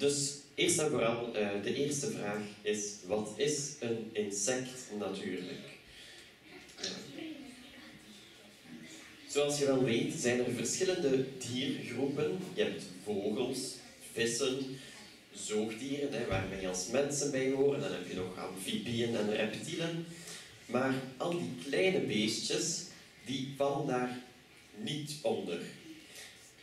Dus eerst en vooral, uh, de eerste vraag is, wat is een insect natuurlijk? Zoals je wel weet zijn er verschillende diergroepen. Je hebt vogels, vissen, zoogdieren, hè, waar wij als mensen bij horen. Dan heb je nog amfibieën en reptielen. Maar al die kleine beestjes, die vallen daar niet onder.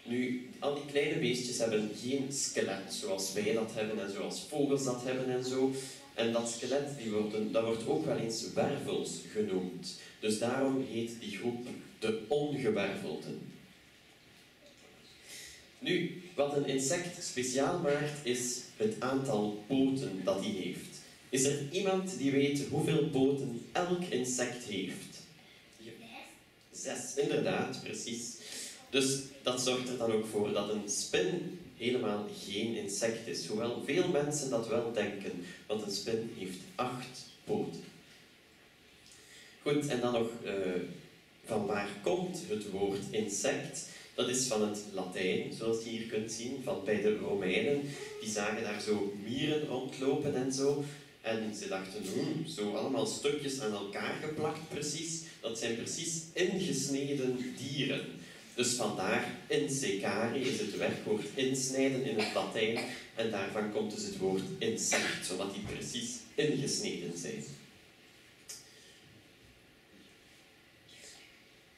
Nu, al die kleine beestjes hebben geen skelet zoals wij dat hebben en zoals vogels dat hebben en zo. En dat skelet, die worden, dat wordt ook wel eens wervels genoemd. Dus daarom heet die groep de ongewervelden. Nu, wat een insect speciaal maakt, is het aantal poten dat hij heeft. Is er iemand die weet hoeveel poten elk insect heeft? Zes, inderdaad, precies. Dus dat zorgt er dan ook voor dat een spin helemaal geen insect is. Hoewel veel mensen dat wel denken, want een spin heeft acht poten. Goed, en dan nog, uh, van waar komt het woord insect? Dat is van het Latijn, zoals je hier kunt zien, van bij de Romeinen. Die zagen daar zo mieren rondlopen en zo. En ze dachten, hmm, zo allemaal stukjes aan elkaar geplakt precies. Dat zijn precies ingesneden dieren. Dus vandaar insecare is het werkwoord insnijden in het Latijn. En daarvan komt dus het woord insect, zodat die precies ingesneden zijn.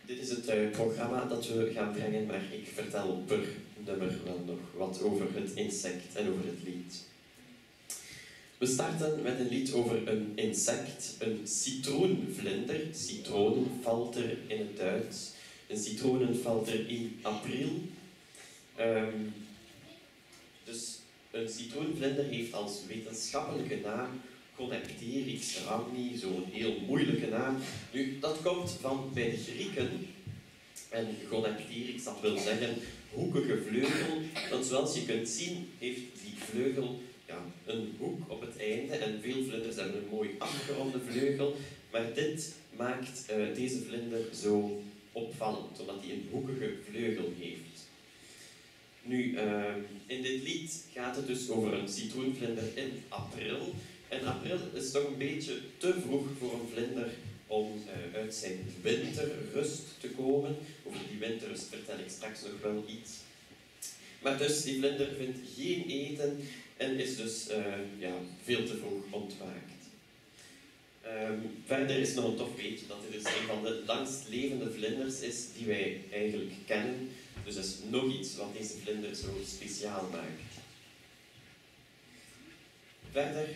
Dit is het uh, programma dat we gaan brengen, maar ik vertel per nummer wel nog wat over het insect en over het lied. We starten met een lied over een insect, een citroenvlinder. Citronenfalter in het Duits. Een citronenfalter in april. Um, dus een citroenvlinder heeft als wetenschappelijke naam Gonepteryx ramni, zo'n heel moeilijke naam. Nu, dat komt van bij de Grieken. En Gonepteryx, dat wil zeggen hoekige vleugel. Want zoals je kunt zien, heeft die vleugel ja, een hoek op het einde. En veel vlinders hebben een mooi afgeronde vleugel. Maar dit maakt uh, deze vlinder zo opvallend, omdat hij een hoekige vleugel heeft. Nu, uh, in dit lied gaat het dus over een citroenvlinder in april. En april is toch een beetje te vroeg voor een vlinder om uh, uit zijn winterrust te komen. Over die winterrust vertel ik straks nog wel iets. Maar dus, die vlinder vindt geen eten en is dus uh, ja, veel te vroeg ontwaakt. Um, verder is nog een tof beetje dat dit dus een van de langst levende vlinders is die wij eigenlijk kennen. Dus dat is nog iets wat deze vlinder zo speciaal maakt. Verder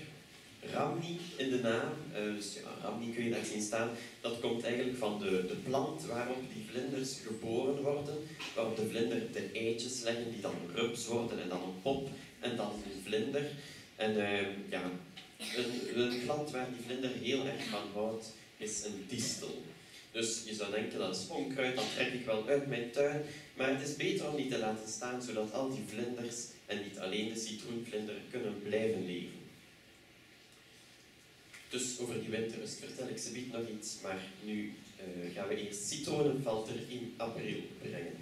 Ramni in de naam, uh, dus ja, Ramni kun je daar zien staan, dat komt eigenlijk van de, de plant waarop die vlinders geboren worden, waarop de vlinder de eitjes leggen die dan rups worden en dan een pop en dan een vlinder. En uh, ja, een, plant waar die vlinder heel erg van houdt, is een distel. Dus je zou denken dat is onkruid, dat trek ik wel uit mijn tuin. Maar het is beter om die te laten staan, zodat al die vlinders, en niet alleen de citroenvlinder, kunnen blijven leven. Dus over die winterrust vertel ik ze niet nog iets, maar nu uh, gaan we eerst citronenfalter in april brengen.